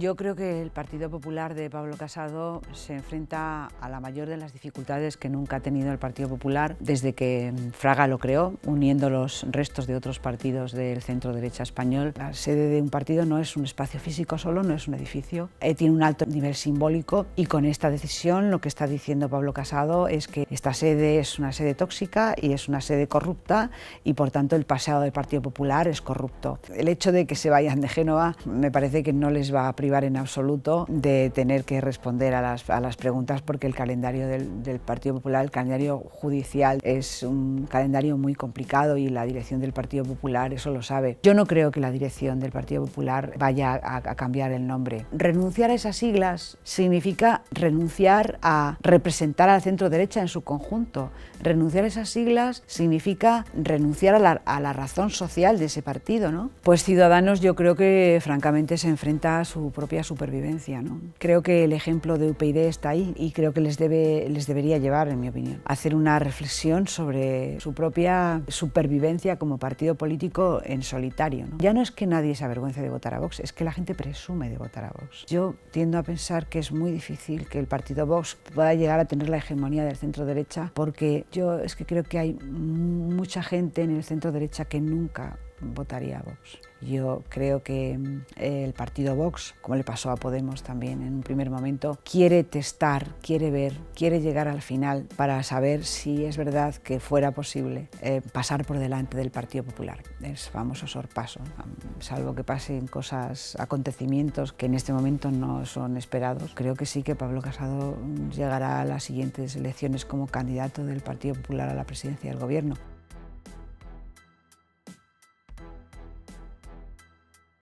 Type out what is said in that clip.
Yo creo que el Partido Popular de Pablo Casado se enfrenta a la mayor de las dificultades que nunca ha tenido el Partido Popular desde que Fraga lo creó, uniendo los restos de otros partidos del centro derecha español. La sede de un partido no es un espacio físico solo, no es un edificio, eh, tiene un alto nivel simbólico y con esta decisión lo que está diciendo Pablo Casado es que esta sede es una sede tóxica y es una sede corrupta y por tanto el pasado del Partido Popular es corrupto. El hecho de que se vayan de Génova me parece que no les va a privar en absoluto de tener que responder a las, a las preguntas porque el calendario del, del, Partido Popular, el calendario judicial es un calendario muy complicado y la dirección del Partido Popular eso lo sabe. Yo no creo que la dirección del Partido Popular vaya a, a cambiar el nombre. Renunciar a esas siglas significa renunciar a representar al centro derecha en su conjunto. Renunciar a esas siglas significa renunciar a la, a la razón social de ese partido. ¿no? Pues Ciudadanos yo creo que francamente se enfrenta a su propia supervivencia. ¿no? Creo que el ejemplo de UPyD está ahí y creo que les, debe, les debería llevar, en mi opinión, a hacer una reflexión sobre su propia supervivencia como partido político en solitario. ¿no? Ya no es que nadie se avergüence de votar a Vox, es que la gente presume de votar a Vox. Yo tiendo a pensar que es muy difícil que el partido Vox pueda llegar a tener la hegemonía del centro derecha porque yo es que creo que hay mucha gente en el centro derecha que nunca votaría a Vox. Yo creo que mm, el partido Vox, como le pasó a Podemos también en un primer momento, quiere testar, quiere ver, quiere llegar al final para saber si es verdad que fuera posible eh, pasar por delante del Partido Popular. Es famoso sorpaso, salvo que pasen cosas, acontecimientos que en este momento no son esperados. Creo que sí que Pablo Casado llegará a las siguientes elecciones como candidato del Partido Popular a la presidencia del Gobierno.